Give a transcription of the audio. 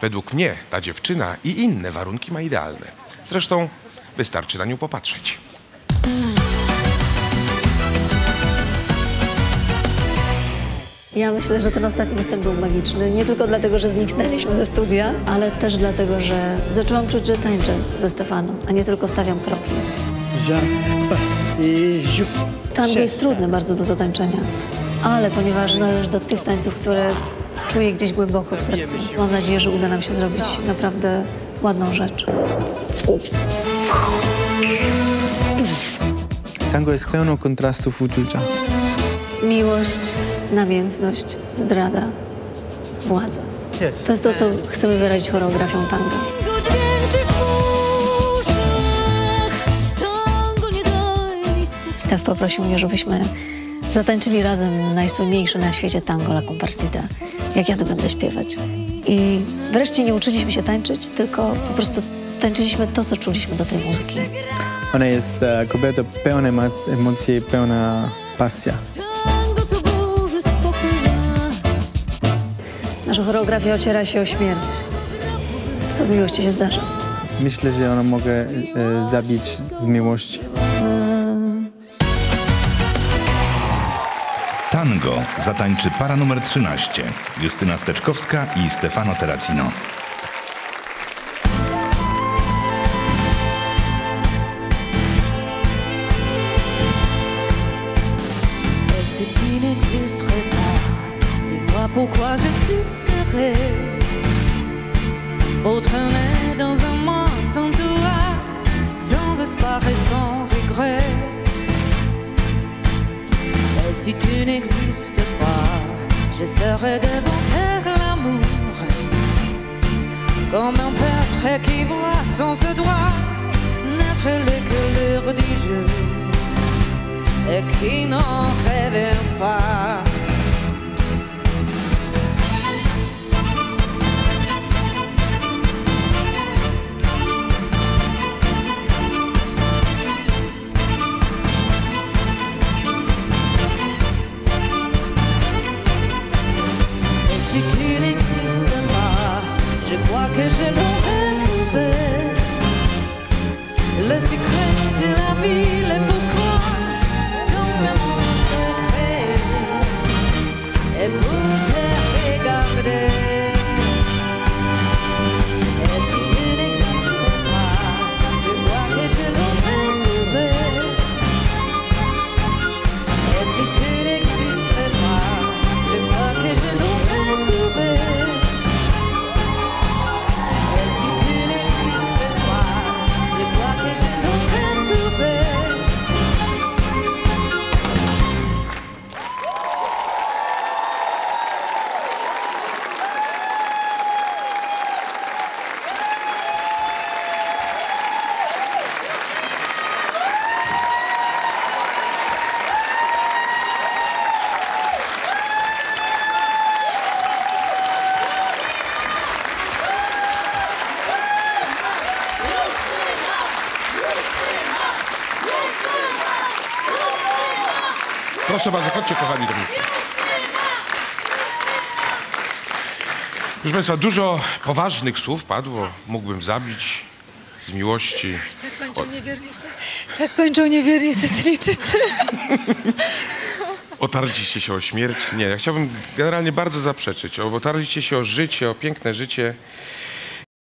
Według mnie ta dziewczyna i inne warunki ma idealne. Zresztą wystarczy na nią popatrzeć. Ja myślę, że ten ostatni występ był magiczny. Nie tylko dlatego, że zniknęliśmy ze studia, ale też dlatego, że zaczęłam czuć, że tańczę ze Stefaną, a nie tylko stawiam kroki. Tango jest trudne bardzo do zatańczenia, ale ponieważ należy do tych tańców, które czuję gdzieś głęboko w sercu, mam nadzieję, że uda nam się zrobić naprawdę ładną rzecz. Tango jest pełno kontrastów uczucia. Miłość, namiętność, zdrada, władza. To jest to, co chcemy wyrazić choreografią tango. Stef poprosił mnie, żebyśmy zatańczyli razem najsłynniejsze na świecie tango La Comparsita, jak ja to będę śpiewać. I wreszcie nie uczyliśmy się tańczyć, tylko po prostu tańczyliśmy to, co czuliśmy do tej muzyki. Ona jest e, kobieta pełna emo- emocji, pełna pasja. Tango, co burzy spokój nas. Nasza choreografia ociera się o śmierć. Co w miłości się zdarza. Myślę, że ona mogę e, zabić z miłości. Tango zatańczy para numer 13. Justyna Steczkowska i Stefano Terracino. Pourquoi traîner dans un si tu n'existes pas, je serai devant terre l'amour. Comme un père qui voit sans ce droit naître les couleurs du jeu et qui n'en rêvait pas. Que je trouvé. Le secret de la vie, le Proszę bardzo, chodźcie kochani do mnie. Proszę Państwa, dużo poważnych słów padło. Mógłbym zabić z miłości. Tak kończą niewiernicy. Tak kończą niewiernicy Sycylijczycy. Otarliście się o śmierć? Nie, ja chciałbym generalnie bardzo zaprzeczyć. Otarliście się o życie, o piękne życie.